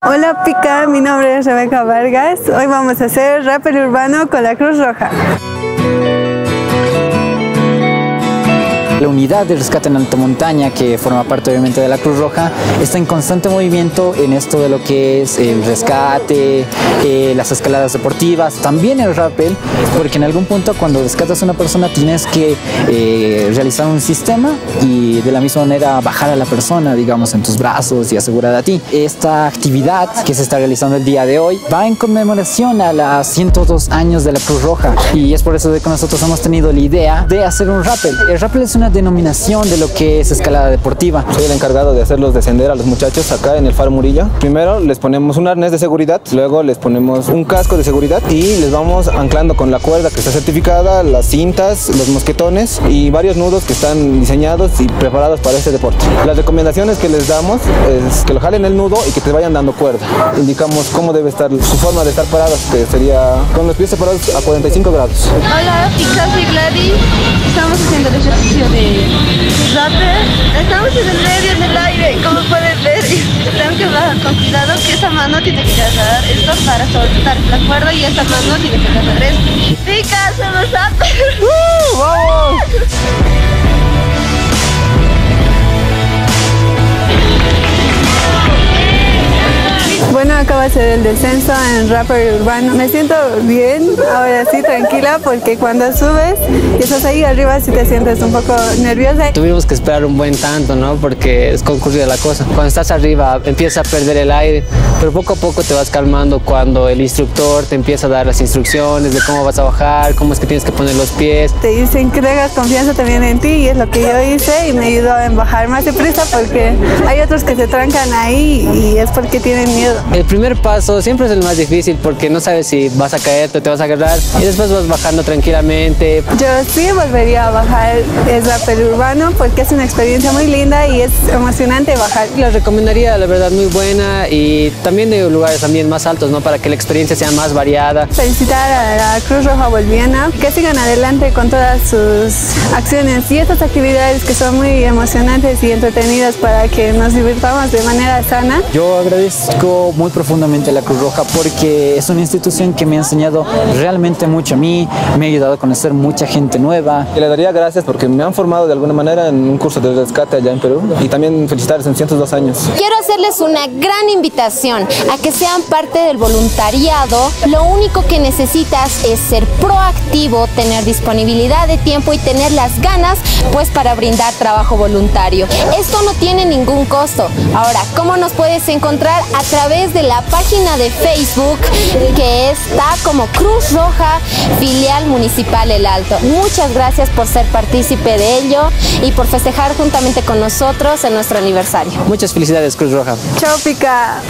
Hola Pica, mi nombre es Rebeca Vargas. Hoy vamos a hacer rapper urbano con la Cruz Roja. La unidad de rescate en alta montaña, que forma parte obviamente de la Cruz Roja, está en constante movimiento en esto de lo que es el rescate, eh, las escaladas deportivas, también el rappel, porque en algún punto cuando rescatas a una persona tienes que eh, realizar un sistema y de la misma manera bajar a la persona, digamos, en tus brazos y asegurar a ti. Esta actividad que se está realizando el día de hoy va en conmemoración a las 102 años de la Cruz Roja y es por eso de que nosotros hemos tenido la idea de hacer un rappel. El rappel es una denominación de lo que es escalada deportiva. Soy el encargado de hacerlos descender a los muchachos acá en el Faro Murillo. Primero les ponemos un arnés de seguridad, luego les ponemos un casco de seguridad y les vamos anclando con la cuerda que está certificada, las cintas, los mosquetones y varios nudos que están diseñados y preparados para este deporte. Las recomendaciones que les damos es que lo jalen el nudo y que te vayan dando cuerda. Indicamos cómo debe estar su forma de estar parados, que sería con los pies separados a 45 grados. Hola, Gladys. Estamos haciendo el ejercicio de Estamos en el medio en el aire, como pueden ver, tengo que bajar con cuidado que esa mano tiene que agarrar esto para soltar la cuerda y esa mano tiene que agarrar esto. ¡Pica, somos ¡Uh! ¡Vamos! Acaba de ser el descenso en rapper urbano. Me siento bien, ahora sí, tranquila, porque cuando subes y estás ahí arriba sí te sientes un poco nerviosa. Tuvimos que esperar un buen tanto, ¿no? Porque es concurrida la cosa. Cuando estás arriba empiezas a perder el aire, pero poco a poco te vas calmando cuando el instructor te empieza a dar las instrucciones de cómo vas a bajar, cómo es que tienes que poner los pies. Te dicen que tengas confianza también en ti y es lo que yo hice y me ayudó a bajar más deprisa porque hay otros que se trancan ahí y es porque tienen miedo. El primer paso siempre es el más difícil porque no sabes si vas a caer o te vas a agarrar y después vas bajando tranquilamente. Yo sí volvería a bajar el rappel urbano porque es una experiencia muy linda y es emocionante bajar. La recomendaría, la verdad, muy buena y también de lugares también más altos, ¿no? Para que la experiencia sea más variada. Felicitar a la Cruz Roja Boliviana, que sigan adelante con todas sus acciones y estas actividades que son muy emocionantes y entretenidas para que nos divirtamos de manera sana. Yo agradezco muy profundamente a la Cruz Roja porque es una institución que me ha enseñado realmente mucho a mí, me ha ayudado a conocer mucha gente nueva. Y le daría gracias porque me han formado de alguna manera en un curso de rescate allá en Perú y también felicitarles en 102 años. Quiero hacerles una gran invitación a que sean parte del voluntariado. Lo único que necesitas es ser proactivo, tener disponibilidad de tiempo y tener las ganas pues para brindar trabajo voluntario. Esto no tiene ningún costo. Ahora, ¿cómo nos puedes encontrar? A través de la página de Facebook que está como Cruz Roja Filial Municipal El Alto. Muchas gracias por ser partícipe de ello y por festejar juntamente con nosotros en nuestro aniversario. Muchas felicidades Cruz Roja. Chao Pica.